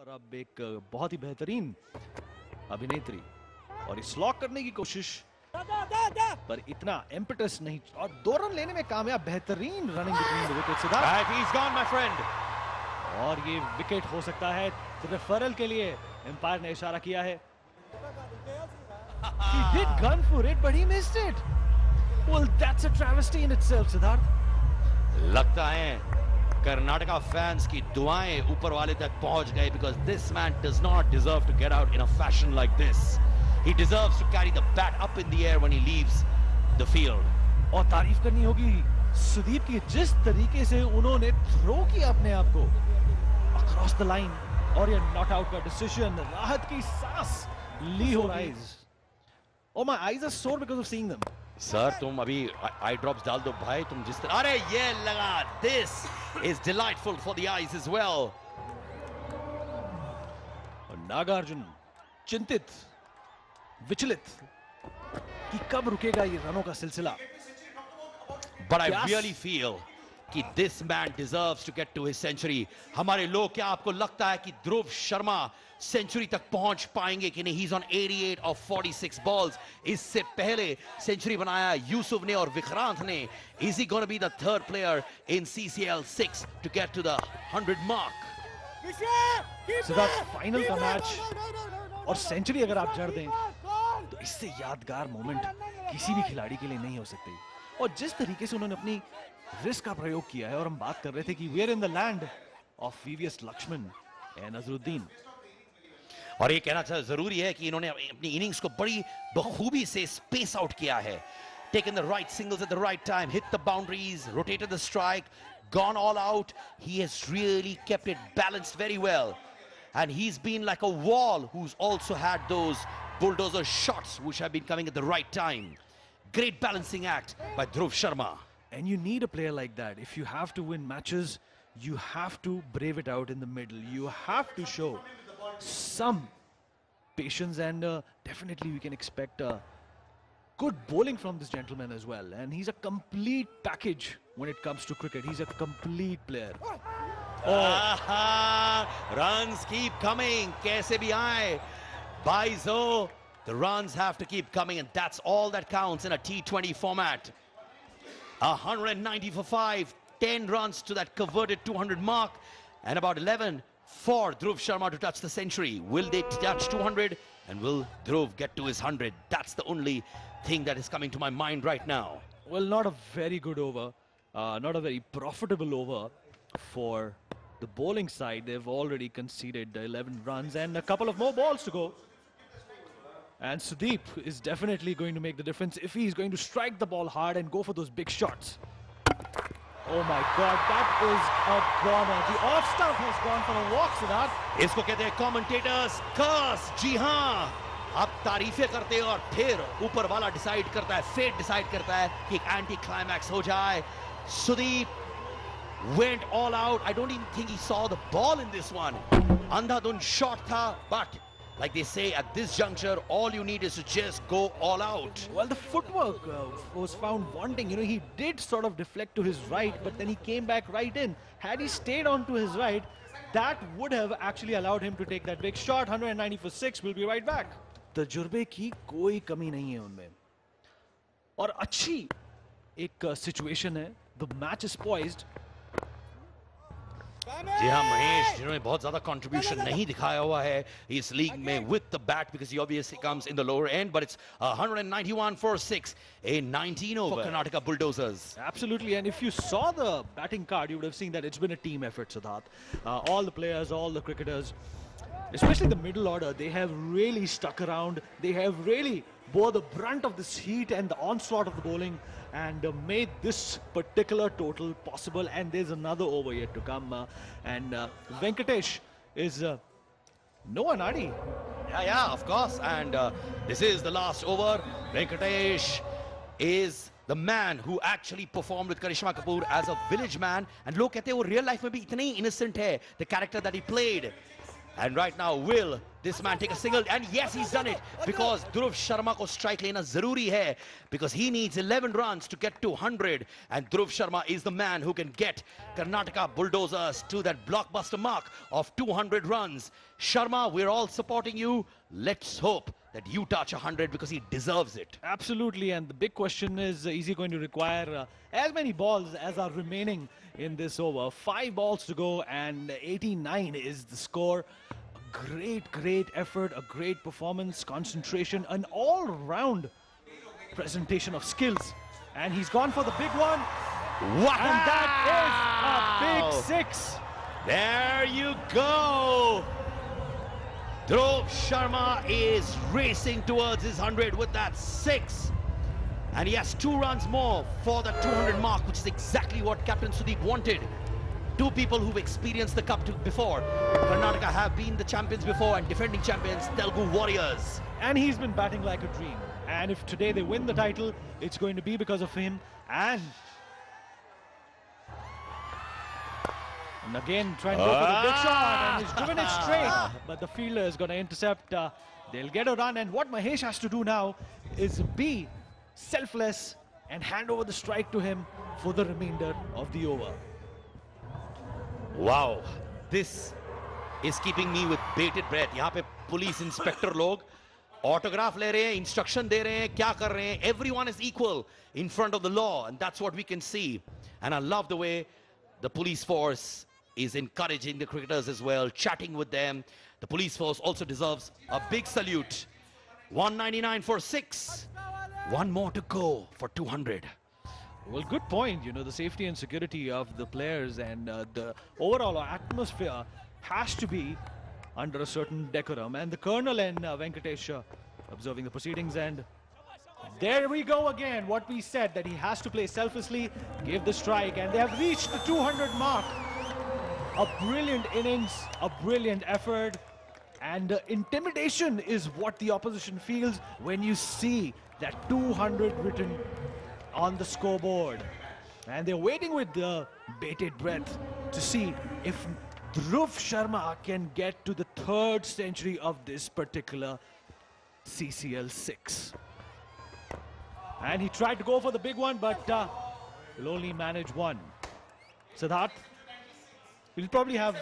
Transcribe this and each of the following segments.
और अब एक बहुत ही बेहतरीन अभिनेत्री और इस लॉक करने की कोशिश पर इतना एम्पटस नहीं और दो रन लेने में कामयाब बेहतरीन रनिंग और ये विकेट हो सकता है रेफरल के लिए एम्पायर ने इशारा किया है He did gun for it, but he missed it. Well, that's a travesty in itself, Siddharth. लगता है कर्नाटका फैंस की दुआएँ ऊपर वाले तक पहुँच गए because this man does not deserve to get out in a fashion like this he deserves to carry the bat up in the air when he leaves the field और तारीफ़ करनी होगी सुदीप की जिस तरीके से उन्होंने थ्रो किया अपने आप को। अक्रॉस द लाइन और ये नॉट आउट का डिसीज़न राहत की सांस ली हो guys oh my eyes are sore because of seeing sir तुम अभी आई ड्रॉप्स डाल दो भाई तुम जिस तरह अरे ये लगा this is delightful for the eyes is well Nagarjun चिंतित विचलित कि कब रुकेगा ये रनों का सिलसिला? बट आई रियली feel कि this man deserves to get to his century. हमारे लोग क्या आपको लगता है कि ध्रुव शर्मा सेंचुरी तक पहुँच पाएँगे कि नहीं? He's on 88 of 46 balls. इससे पहले सेंचुरी बनाया यूसुफ ने और विक्रांत ने. He going to be the third player in CCL 6 to get to the 100 mark? Siddharth final का मैच और सेंचुरी अगर आप जड़ दें तो इससे यादगार मोमेंट किसी भी खिलाड़ी के लिए नहीं हो सकती। और जिस तरीके से उन्होंने अपनी रिस्क का प्रयोग किया है, और हम बात कर रहे थे कि we are in the land of VVS Laxman Azharuddin. और ये कहना ज़रूरी है कि इन्होंने अपनी इनिंग्स को बड़ी बखूबी से स्पेस आउट किया है। Taken the right singles at the right time hit the boundaries rotated the strike gone all out he has really kept it balanced very well. And he's been like a wall who's also had those bulldozer shots which have been coming at the right time. Great balancing act by Dhruv Sharma. And you need a player like that. If you have to win matches, you have to brave it out in the middle. You have to show some patience, and uh, definitely we can expect uh, good bowling from this gentleman as well. And he's a complete package when it comes to cricket. He's a complete player. Ah, runs keep coming. Kaise bhi aaye. Baizo, the runs have to keep coming, and that's all that counts in a T20 format. 190 for 5, 10 runs to that converted 200 mark, and about 11 for Dhruv Sharma to touch the century. Will they touch 200? And will Dhruv get to his 100? That's the only thing that is coming to my mind right now. Well, not a very good over, uh, not a very profitable over for the bowling side. They've already conceded 11 runs and a couple of more balls to go. And Sudeep is definitely going to make the difference if he's going to strike the ball hard and go for those big shots. Oh my god, that is a bomber. The off stump has gone for a walk, Siddharth. इसको कहते हैं commentators कर्स जी हाँ आप तारीफें करते हैं और फिर ऊपर वाला डिसाइड करता है फेट डिसाइड करता है कि एक एंटी क्लाइमैक्स हो जाए Sudeep went all out I don't even think he saw the ball in this one Andhadhun shot था but like they say at this juncture all you need is to just go all out Well, the footwork uh, was found wanting. You know, he did sort of deflect to his right, but then he came back right in. Had he stayed on to his right, that would have actually allowed him to take that big shot. 190 for six. We'll be right back. तजुर्बे की कोई कमी नहीं है उनमें और अच्छी एक सिचुएशन है द मैच इज पॉइज्ड जी हाँ महेश जिन्होंने बहुत ज्यादा कंट्रीब्यूशन नहीं दिखाया हुआ है इस लीग में with the bat because he obviously comes in the lower end but it's 191 for 6 a 19 over for Karnataka Bulldozers Absolutely, and if you saw the batting card, you would have seen that it's been a team effort, Siddharth. Uh, all the players, all the cricketers, especially the middle order, they have really stuck around. They have really bore the brunt of this heat and the onslaught of the bowling and uh, made this particular total possible. And there's another over yet to come. Uh, and uh, Venkatesh is uh, no Anadi. Yeah, yeah, of course. And uh, this is the last over. Venkatesh is the man who actually performed with Karishma Kapoor as a village man. And लोग कहते हैं वो real life में भी इतने ही innocent है. The character that he played. And right now, will this man take a single? And yes, he's done it because Dhruv Sharma ko strike lena zaruri hai because he needs 11 runs to get to 100. And Dhruv Sharma is the man who can get Karnataka Bulldozers to that blockbuster mark of 200 runs. Sharma, we're all supporting you. Let's hope that you touch 100 because he deserves it. Absolutely, and the big question is, uh, is he going to require uh, as many balls as are remaining in this over? Five balls to go, and 89 is the score. A great, great effort, a great performance, concentration, an all-round presentation of skills. And he's gone for the big one, Wow! and that is a big six. There you go. Dhruv Sharma is racing towards his 100 with that six. And he has two runs more for the 200 mark, which is exactly what Captain Sudeep wanted. Two people who've experienced the cup before. Karnataka have been the champions before and defending champions, Telugu Warriors. and he's been batting like a dream. And if today they win the title, it's going to be because of him. And, and again, trying to go for the big shot, and he's driven it straight. But the fielder is going to intercept. Uh, they'll get a run, and what Mahesh has to do now is be selfless and hand over the strike to him for the remainder of the over. Wow, this is keeping me with bated breath. यहाँ पे police inspector लोग autograph ले रहे हैं instruction दे रहे हैं क्या कर रहे हैं everyone is equal in front of the law and that's what we can see and I love the way the police force is encouraging the cricketers as well chatting with them the police force also deserves a big salute 199 for 6 one more to go for 200 Well, good point. You know, the safety and security of the players and uh, the overall atmosphere has to be under a certain decorum. And the Colonel and uh, Venkatesh uh, observing the proceedings. And there we go again. What we said that he has to play selflessly, give the strike, and they have reached the 200 mark. A brilliant innings, a brilliant effort, and uh, intimidation is what the opposition feels when you see that 200 written on the scoreboard. And they're waiting with the bated breath to see if Dhruv Sharma can get to the third century of this particular CCL 6. And he tried to go for the big one, but uh, will only manage one. Siddharth will probably have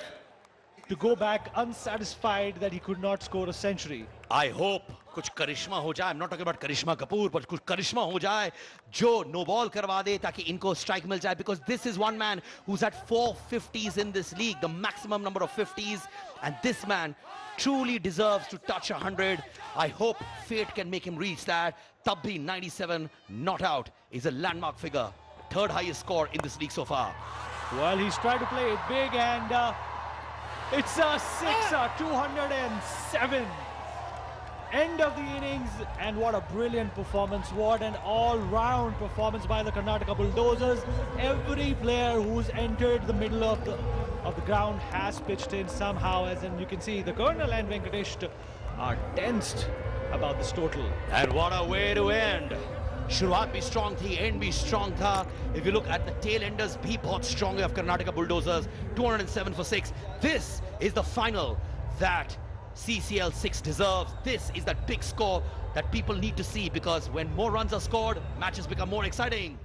to go back unsatisfied that he could not score a century. I hope कुछ करिश्मा हो जाए I'm not talking about Karishma Kapoor but कुछ करिश्मा हो जाए जो no ball करवा दे ताकि इनको strike मिल जाए because this is one man who's had four 50s in this league the maximum number of 50s and this man truly deserves to touch 100 I hope fate can make him reach that तब भी 97 not out is a landmark figure third highest score in this league so far Well, he's tried to play it big, and uh, it's a sixer, 207. End of the innings, and what a brilliant performance. What an all-round performance by the Karnataka Bulldozers. Every player who's entered the middle of the of the ground has pitched in somehow, as in you can see the Colonel and Venkatesh are tensed about this total. And what a way to end. शुरुआत भी strong थी end भी strong था if you look at the tail enders भी बहुत strong है of Karnataka Bulldozers 207 for 6 this is the final that CCL 6 deserves this is that big score that people need to see because when more runs are scored matches become more exciting